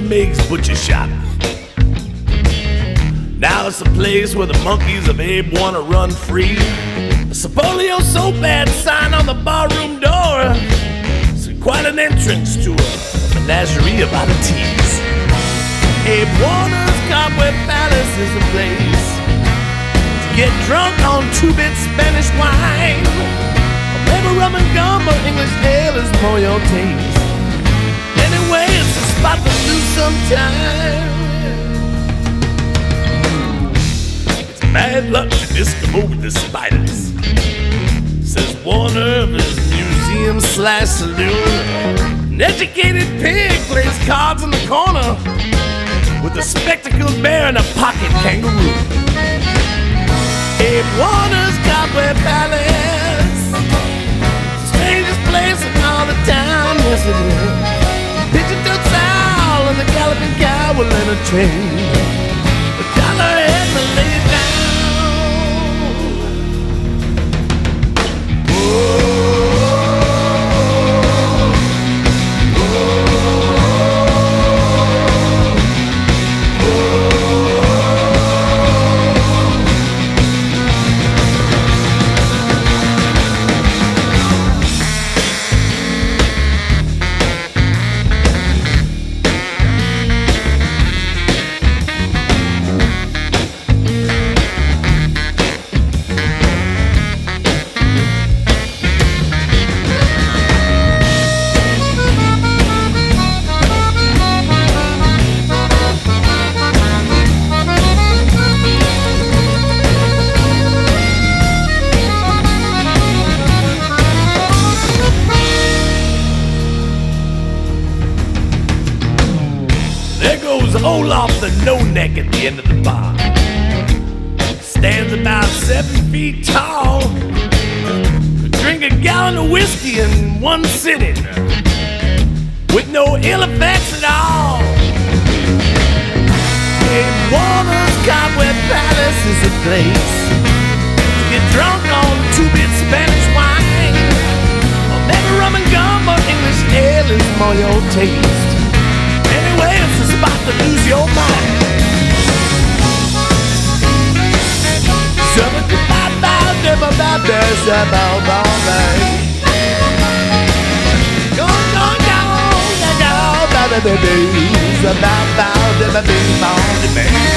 Meigs Butcher Shop. Now it's a place where the monkeys of Abe wanna run free. A Sapolio so bad sign on the barroom door. It's quite an entrance to a menagerie of oddities. Abe Warner's Cobweb Palace is a place to get drunk on two-bit Spanish wine. Maybe rum and gum or English ale is more your taste. Time. It's bad luck to disco with the spiders. Says Warner of his museum slash saloon. An educated pig plays cards in the corner with a spectacled bear and a pocket kangaroo. Abe Warner's Cobweb Palace. pretend Olaf the No Neck at the end of the bar. Stands about seven feet tall. Drink a gallon of whiskey in one sitting with no ill effects at all. Abe Warner's Cobweb Palace is a place to get drunk on two-bit Spanish wine. Or maybe rum and gum or English ale is more your taste. Anyway, it's a spot to lose your mind. Baby, baby, bow, bow, baby, bow, baby.